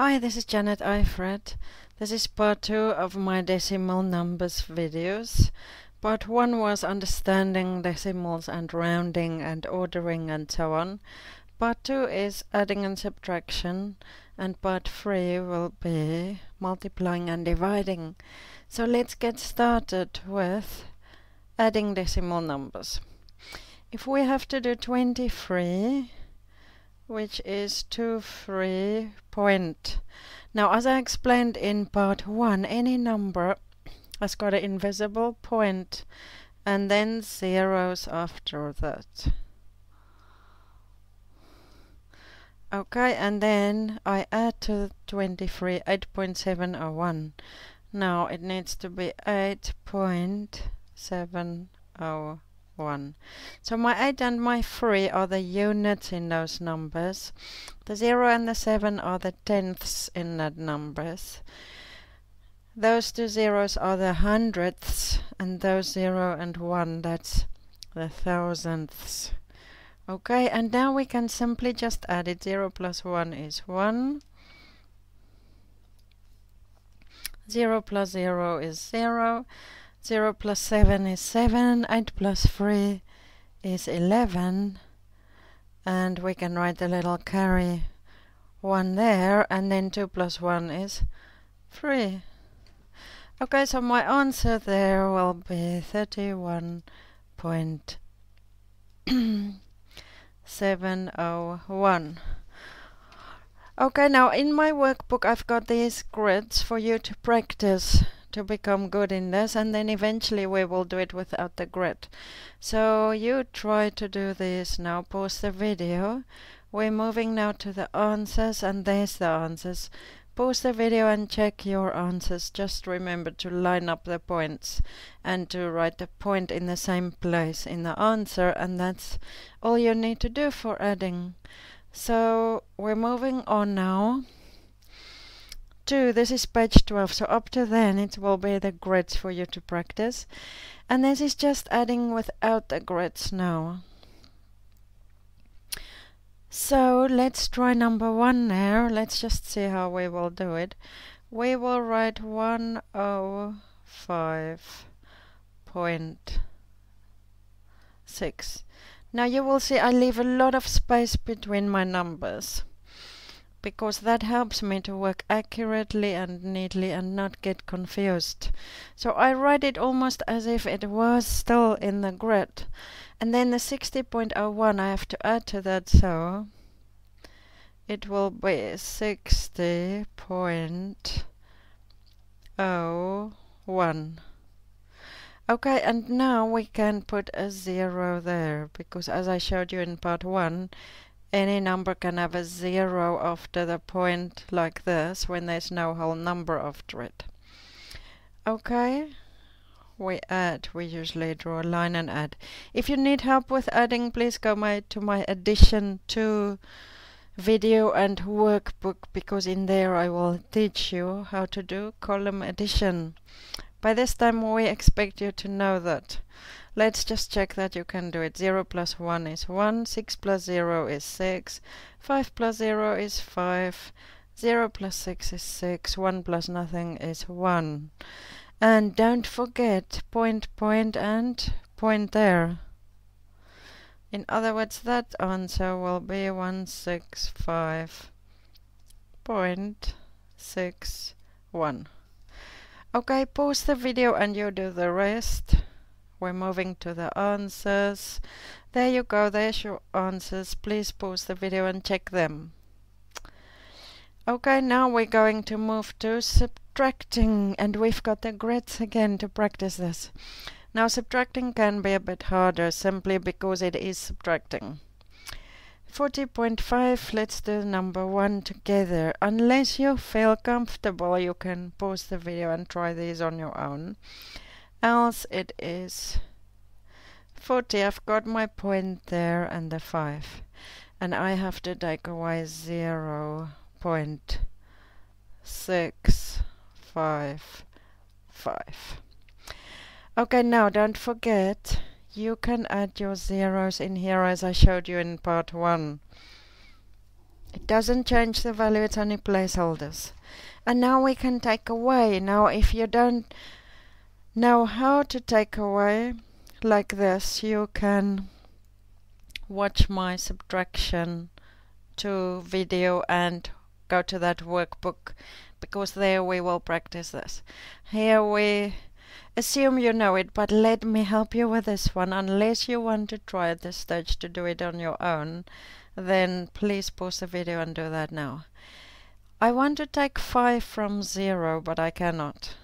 Hi, this is Janet Eifridt. This is part two of my decimal numbers videos. Part one was understanding decimals and rounding and ordering and so on. Part two is adding and subtraction and part three will be multiplying and dividing. So let's get started with adding decimal numbers. If we have to do 23 which is 2, 3 point. Now, as I explained in part 1, any number has got an invisible point and then zeros after that. Okay, and then I add to 23 8.701. Now it needs to be 8.701 one. So my 8 and my 3 are the units in those numbers. The 0 and the 7 are the tenths in that numbers. Those two zeros are the hundredths and those 0 and 1 that's the thousandths. Okay, and now we can simply just add it. 0 plus 1 is 1. 0 plus 0 is 0. 0 plus 7 is 7, 8 plus 3 is 11, and we can write a little carry 1 there, and then 2 plus 1 is 3. Okay, so my answer there will be 31.701. Okay, now in my workbook I've got these grids for you to practice to become good in this and then eventually we will do it without the grid. So you try to do this now, pause the video. We're moving now to the answers and there's the answers. Pause the video and check your answers. Just remember to line up the points and to write the point in the same place in the answer and that's all you need to do for adding. So we're moving on now 2, this is page 12, so up to then it will be the grids for you to practice. And this is just adding without the grids now. So let's try number 1 there, let's just see how we will do it. We will write 105.6. Now you will see I leave a lot of space between my numbers because that helps me to work accurately and neatly and not get confused. So I write it almost as if it was still in the grid. And then the 60.01 I have to add to that, so it will be 60.01. Okay, and now we can put a zero there, because as I showed you in part one, any number can have a zero after the point like this when there's no whole number after it. Okay, we add, we usually draw a line and add. If you need help with adding, please go my, to my addition to video and workbook because in there I will teach you how to do column addition. By this time we expect you to know that. Let's just check that you can do it. 0 plus 1 is 1, 6 plus 0 is 6, 5 plus 0 is 5, 0 plus 6 is 6, 1 plus nothing is 1. And don't forget point, point and point there. In other words, that answer will be 165.61. Okay, pause the video and you do the rest. We're moving to the answers. There you go, there's your answers. Please pause the video and check them. Okay, now we're going to move to subtracting and we've got the grids again to practice this. Now subtracting can be a bit harder simply because it is subtracting. 40.5, let's do number 1 together. Unless you feel comfortable, you can pause the video and try these on your own else it is 40. I've got my point there and the 5 and I have to take away 0 0.655. Okay, now don't forget you can add your zeros in here as I showed you in part 1. It doesn't change the value, it's only placeholders. And now we can take away. Now if you don't know how to take away like this, you can watch my subtraction to video and go to that workbook because there we will practice this. Here we assume you know it, but let me help you with this one. Unless you want to try at this stage to do it on your own, then please pause the video and do that now. I want to take 5 from 0, but I cannot.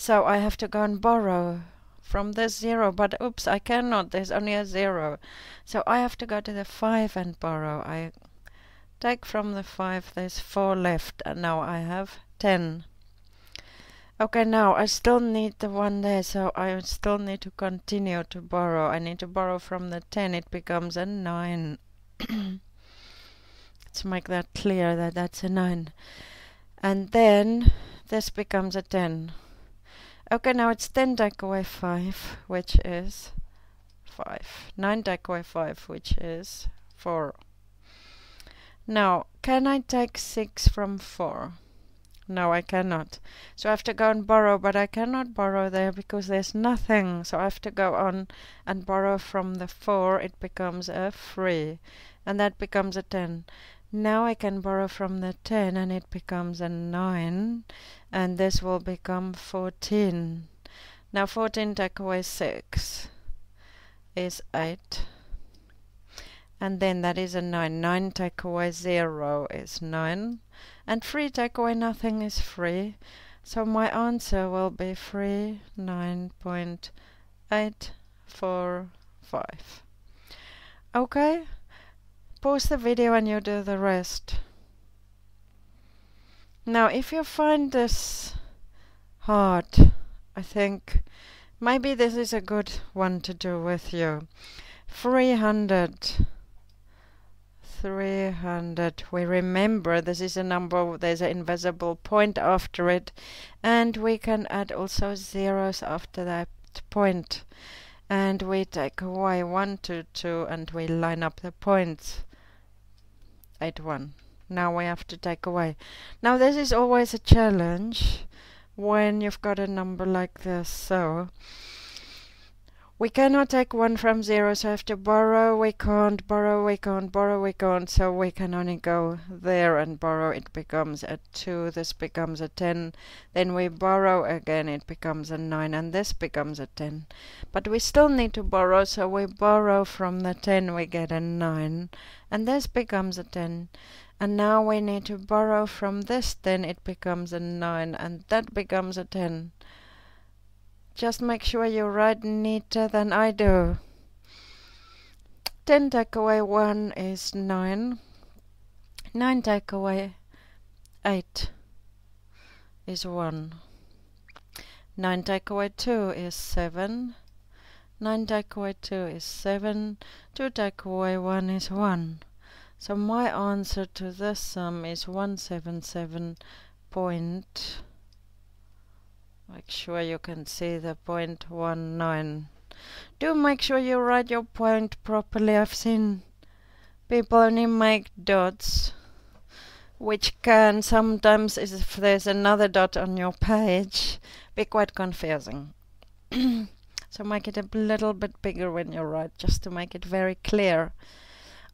So I have to go and borrow from this 0, but oops, I cannot, there's only a 0. So I have to go to the 5 and borrow. I take from the 5, there's 4 left, and now I have 10. Okay, now I still need the one there, so I still need to continue to borrow. I need to borrow from the 10, it becomes a 9. Let's make that clear that that's a 9. And then this becomes a 10. Okay, now it's 10 take away 5, which is 5. 9 take away 5, which is 4. Now, can I take 6 from 4? No, I cannot. So I have to go and borrow, but I cannot borrow there because there's nothing. So I have to go on and borrow from the 4. It becomes a 3. And that becomes a 10. Now I can borrow from the 10 and it becomes a 9. And this will become 14. Now 14 take away 6 is 8 and then that is a 9. 9 take away 0 is 9 and 3 take away nothing is 3 so my answer will be 3 9.845 okay pause the video and you do the rest. Now if you find this hard I think maybe this is a good one to do with you. 300 300 we remember this is a number there's an invisible point after it and we can add also zeros after that point. And we take away 1 to 2 and we line up the points 8 1 now we have to take away. Now this is always a challenge when you've got a number like this. So we cannot take 1 from 0, so I have to borrow, we can't, borrow, we can't, borrow, we can't, so we can only go there and borrow, it becomes a 2, this becomes a 10, then we borrow again, it becomes a 9, and this becomes a 10. But we still need to borrow, so we borrow from the 10, we get a 9, and this becomes a 10. And now we need to borrow from this 10, it becomes a 9, and that becomes a 10. Just make sure you write neater than I do. 10 take away 1 is 9. 9 take away 8 is 1. 9 take away 2 is 7. 9 take away 2 is 7. 2 take away 1 is 1. So my answer to this sum is 177 point Make sure you can see the point 0.19. Do make sure you write your point properly. I've seen people only make dots, which can sometimes, if there's another dot on your page, be quite confusing. so make it a little bit bigger when you write, just to make it very clear.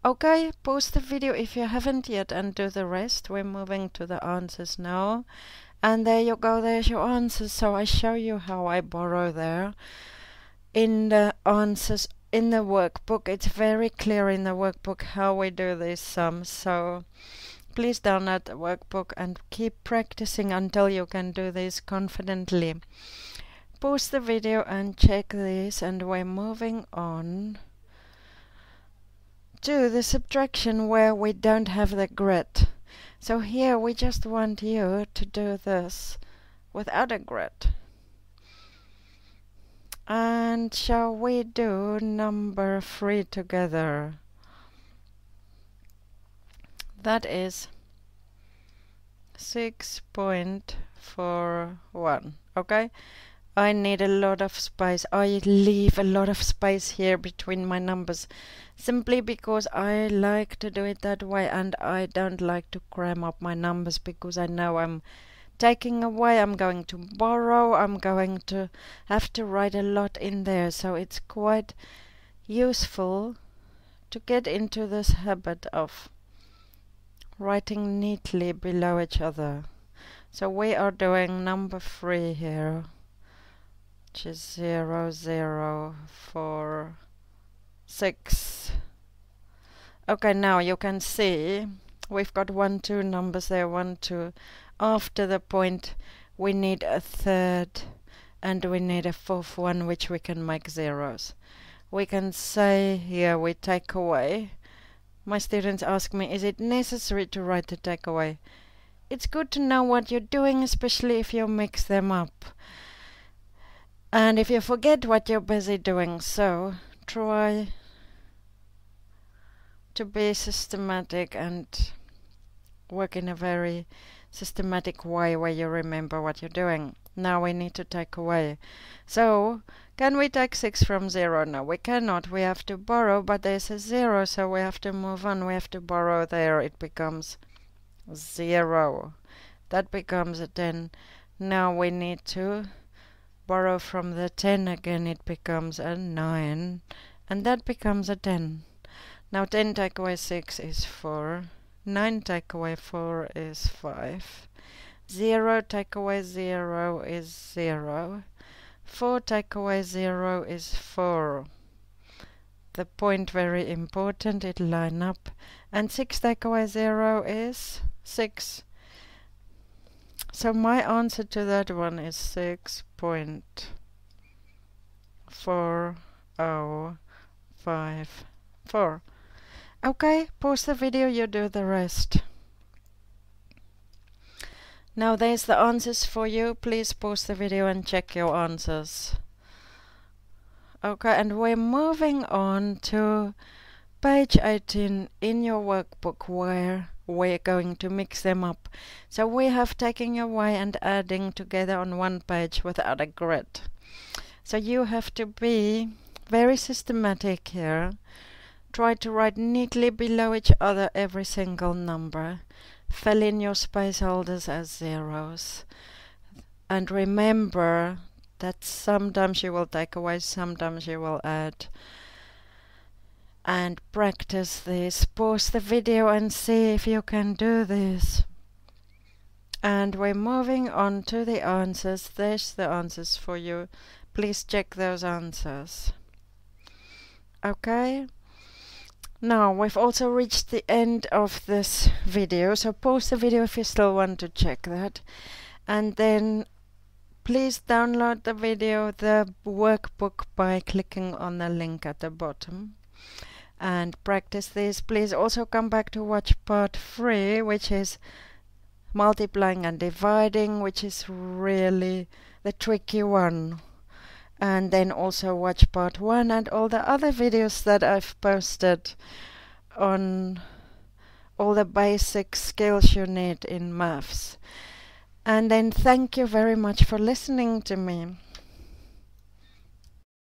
Okay, pause the video if you haven't yet and do the rest. We're moving to the answers now. And there you go, there's your answers. So I show you how I borrow there. In the answers in the workbook, it's very clear in the workbook how we do these sums. So please download the workbook and keep practicing until you can do this confidently. Pause the video and check this and we're moving on to the subtraction where we don't have the grid. So here we just want you to do this without a grid. And shall we do number 3 together? That is 6.41. Okay? I need a lot of space. I leave a lot of space here between my numbers simply because I like to do it that way and I don't like to cram up my numbers because I know I'm taking away, I'm going to borrow, I'm going to have to write a lot in there. So it's quite useful to get into this habit of writing neatly below each other. So we are doing number three here which is zero zero four six. Okay now you can see we've got one two numbers there one two. After the point we need a third and we need a fourth one which we can make zeros. We can say here we take away. My students ask me is it necessary to write the takeaway? It's good to know what you're doing especially if you mix them up and if you forget what you're busy doing, so try to be systematic and work in a very systematic way where you remember what you're doing. Now we need to take away. So, can we take 6 from 0? No, we cannot. We have to borrow, but there's a 0, so we have to move on. We have to borrow there. It becomes 0. That becomes a 10. Now we need to borrow from the 10 again, it becomes a 9, and that becomes a 10. Now 10 take away 6 is 4, 9 take away 4 is 5, 0 take away 0 is 0, 4 take away 0 is 4. The point very important, it line up, and 6 take away 0 is 6. So my answer to that one is 6.4054. Okay, pause the video, you do the rest. Now there's the answers for you. Please pause the video and check your answers. Okay, and we're moving on to page 18 in your workbook where we're going to mix them up. So we have taken away and adding together on one page without a grid. So you have to be very systematic here. Try to write neatly below each other every single number. Fill in your space holders as zeros. And remember that sometimes you will take away, sometimes you will add and practice this. Pause the video and see if you can do this. And we're moving on to the answers. There's the answers for you. Please check those answers. Okay. Now we've also reached the end of this video, so pause the video if you still want to check that. And then please download the video, the workbook by clicking on the link at the bottom and practice this. Please also come back to watch part 3 which is multiplying and dividing which is really the tricky one. And then also watch part 1 and all the other videos that I've posted on all the basic skills you need in maths. And then thank you very much for listening to me.